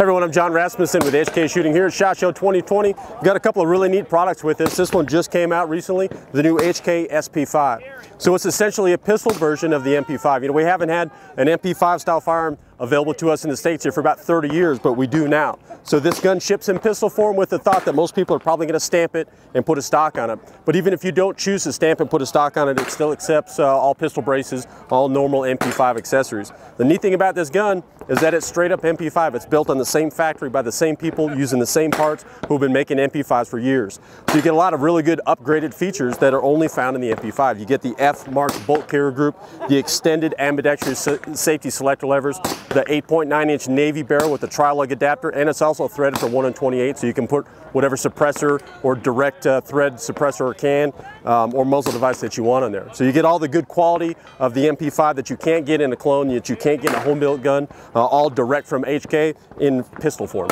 Everyone, I'm John Rasmussen with HK Shooting here at SHOT Show 2020. We've got a couple of really neat products with us. This one just came out recently, the new HK SP5. So it's essentially a pistol version of the MP5. You know, we haven't had an MP5 style firearm available to us in the States here for about 30 years, but we do now. So this gun ships in pistol form with the thought that most people are probably gonna stamp it and put a stock on it. But even if you don't choose to stamp and put a stock on it, it still accepts uh, all pistol braces, all normal MP5 accessories. The neat thing about this gun is that it's straight up MP5. It's built on the same factory by the same people using the same parts who've been making MP5s for years. So you get a lot of really good upgraded features that are only found in the MP5. You get the F-marked bolt carrier group, the extended ambidextrous safety selector levers, the 8.9 inch Navy barrel with the tri-lug adapter, and it's also threaded for 1 in 28, so you can put whatever suppressor or direct uh, thread suppressor or can um, or muzzle device that you want on there. So you get all the good quality of the MP5 that you can't get in a clone, that you can't get in a home built gun, uh, all direct from HK in pistol form.